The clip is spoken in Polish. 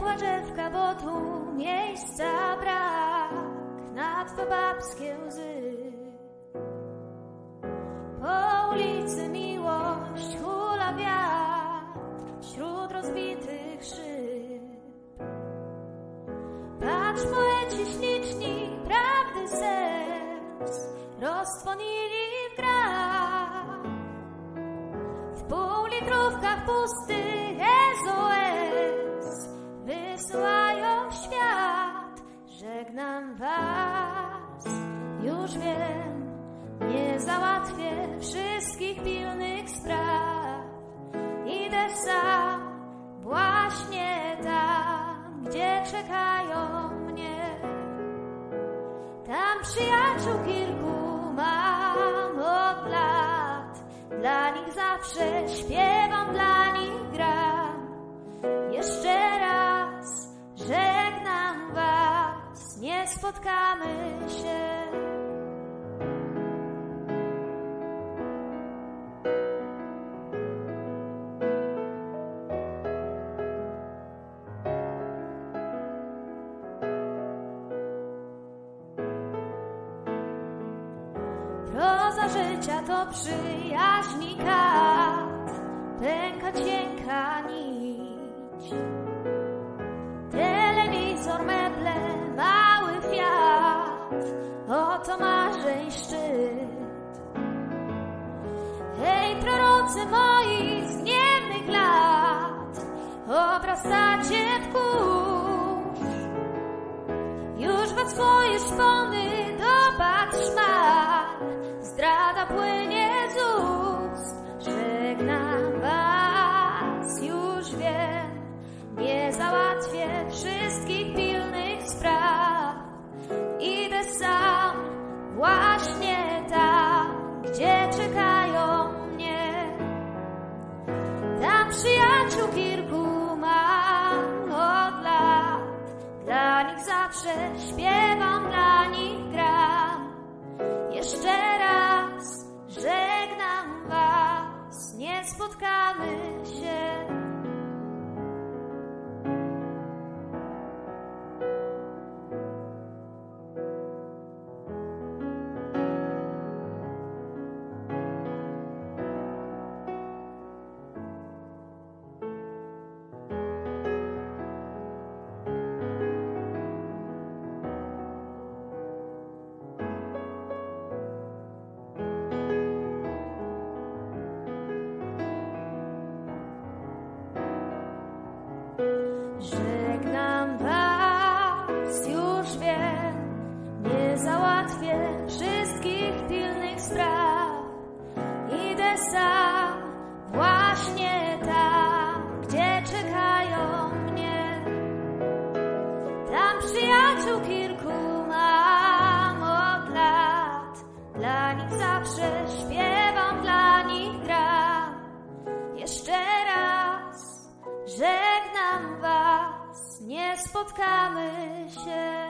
płaczewka, bo tu miejsca brak na twe babskie łzy. Po ulicy miłość hula wiatr wśród rozbitych szyb. Patrz, poeci śliczni, prawdy serc roztwonili w grach. W półlitrówkach pustych już wiem, nie załatwię wszystkich pilnych spraw. Idę sam, właśnie tam, gdzie czekają mnie. Tam przyjaciół kilku mam od lat. Dla nich zawsze śpiewam, dla nich gram. Jeszcze raz żegnam was, nie spotkamy życia to przyjaźni kat, pęka cienka nić. Telewizor, meble, mały fiat, oto marzeń szczyt. Hej, prorocy moi z niemnych lat, obrastacie w kurz. Już we swoje szpony płynie z ust. Żegnam was, już wiem, nie załatwię wszystkich pilnych spraw. Idę sam, właśnie tam, gdzie czekają mnie. Tam przyjaciół kilku mam od lat. Dla nich zawsze śpiewam, sam, właśnie tam, gdzie czekają mnie. Tam przyjaciół kilku mam od lat, dla nich zawsze śpiewam, dla nich gram. Jeszcze raz żegnam was, nie spotkamy się.